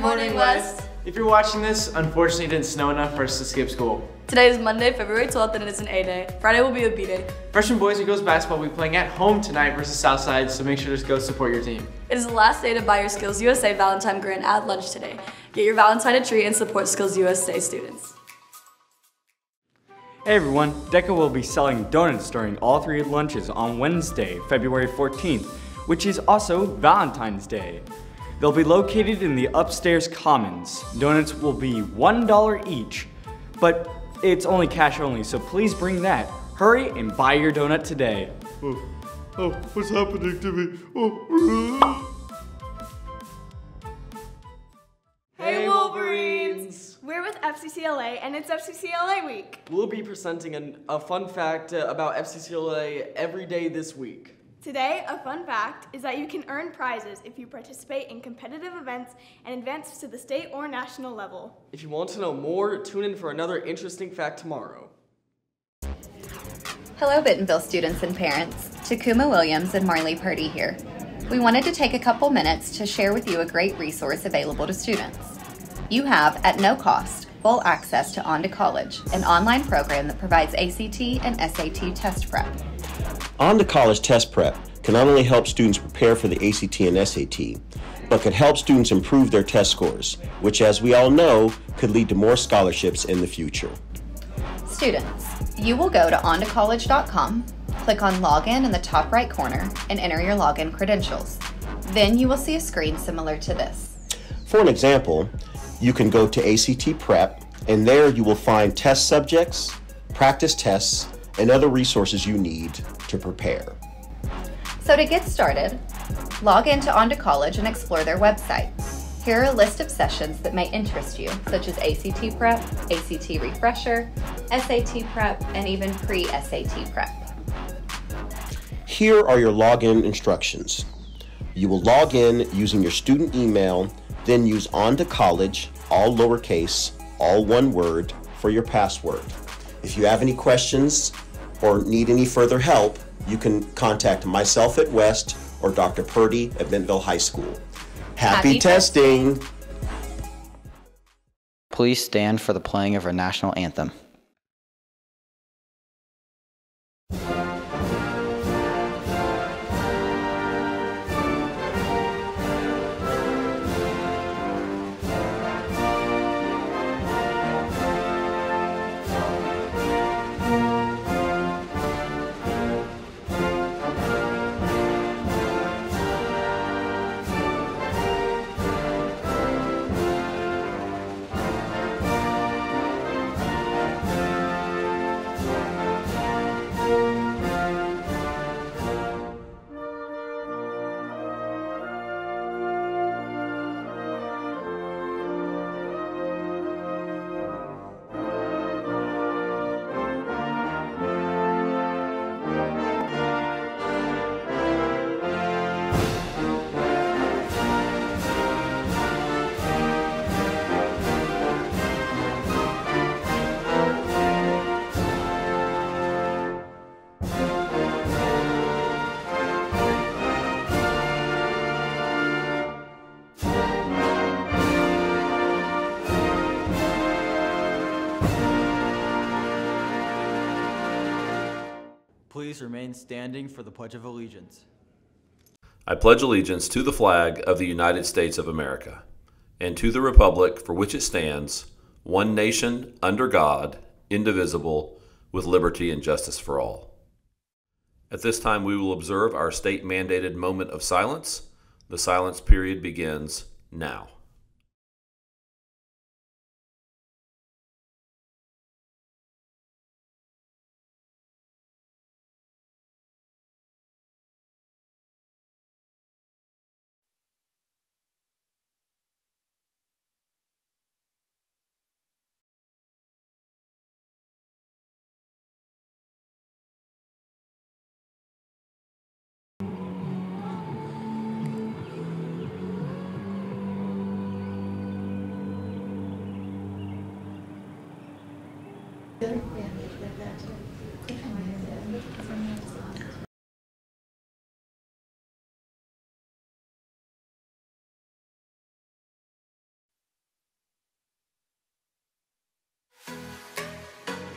Good morning, West. If you're watching this, unfortunately it didn't snow enough for us to skip school. Today is Monday, February 12th, and it is an A day. Friday will be a B day. Freshman boys and girls basketball will be playing at home tonight versus Southside, so make sure to go support your team. It is the last day to buy your Skills USA Valentine grant at lunch today. Get your Valentine a treat and support Skills USA students. Hey everyone, DECA will be selling donuts during all three lunches on Wednesday, February 14th, which is also Valentine's Day. They'll be located in the upstairs commons. Donuts will be $1 each, but it's only cash only, so please bring that. Hurry and buy your donut today. Oh, oh, what's happening to me? Oh. Hey Wolverines! We're with FCCLA and it's FCCLA week. We'll be presenting an, a fun fact uh, about FCCLA every day this week. Today, a fun fact is that you can earn prizes if you participate in competitive events and advance to the state or national level. If you want to know more, tune in for another interesting fact tomorrow. Hello, Bentonville students and parents. Takuma Williams and Marley Purdy here. We wanted to take a couple minutes to share with you a great resource available to students. You have, at no cost, full access to On to College, an online program that provides ACT and SAT test prep. On to College Test Prep can not only help students prepare for the ACT and SAT, but could help students improve their test scores, which, as we all know, could lead to more scholarships in the future. Students, you will go to ontocollege.com, click on Login in the top right corner, and enter your login credentials. Then you will see a screen similar to this. For an example, you can go to ACT Prep, and there you will find test subjects, practice tests, and other resources you need to prepare. So to get started, log into On to College and explore their website. Here are a list of sessions that may interest you, such as ACT Prep, ACT Refresher, SAT Prep, and even pre-SAT Prep. Here are your login instructions. You will log in using your student email, then use On to College, all lowercase, all one word, for your password. If you have any questions or need any further help, you can contact myself at West or Dr. Purdy at Bentonville High School. Happy, Happy testing. Please stand for the playing of our national anthem. Please remain standing for the Pledge of Allegiance. I pledge allegiance to the flag of the United States of America and to the republic for which it stands, one nation, under God, indivisible, with liberty and justice for all. At this time, we will observe our state mandated moment of silence. The silence period begins now.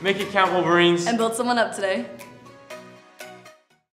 Make it count, Wolverines. And build someone up today.